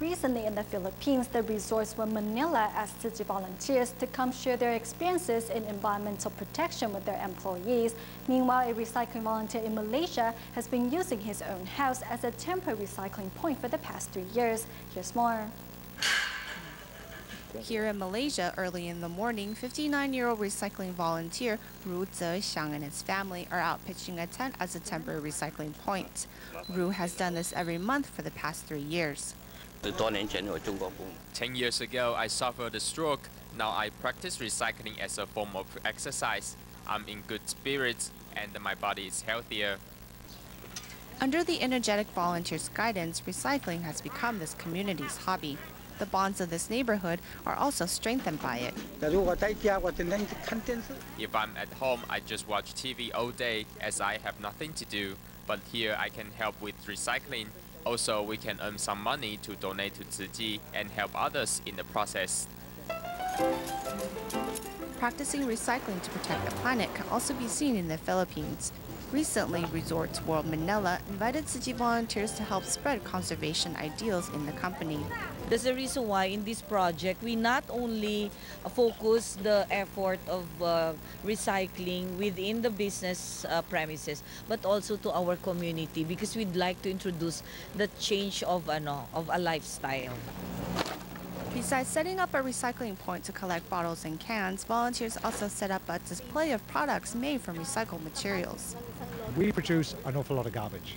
Recently in the Philippines, the Resorts World Manila asked Tzu Chi volunteers to come share their experiences in environmental protection with their employees. Meanwhile, a recycling volunteer in Malaysia has been using his own house as a temporary recycling point for the past three years. Here's more. Here in Malaysia, early in the morning, 59-year-old recycling volunteer Ru Zexiang and his family are out pitching a tent as a temporary recycling point. Ru has done this every month for the past three years. Ten years ago, I suffered a stroke. Now I practice recycling as a form of exercise. I'm in good spirits and my body is healthier. Under the energetic volunteers' guidance, recycling has become this community's hobby. The bonds of this neighborhood are also strengthened by it. If I'm at home, I just watch TV all day as I have nothing to do. But here I can help with recycling. Also, we can earn some money to donate to Chi and help others in the process. Practicing recycling to protect the planet can also be seen in the Philippines. Recently, Resorts World Manila invited Chi volunteers to help spread conservation ideals in the company. That's the reason why in this project we not only focus the effort of uh, recycling within the business uh, premises, but also to our community because we'd like to introduce the change of ano, of a lifestyle. Besides setting up a recycling point to collect bottles and cans, volunteers also set up a display of products made from recycled materials. We produce an awful lot of garbage.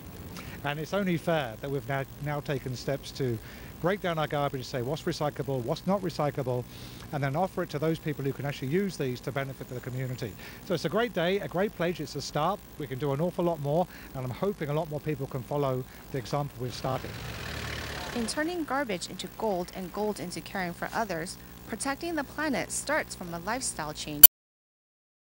And it's only fair that we've now, now taken steps to break down our garbage and say what's recyclable, what's not recyclable, and then offer it to those people who can actually use these to benefit the community. So it's a great day, a great pledge, it's a start. We can do an awful lot more, and I'm hoping a lot more people can follow the example we've started. In turning garbage into gold and gold into caring for others, protecting the planet starts from a lifestyle change.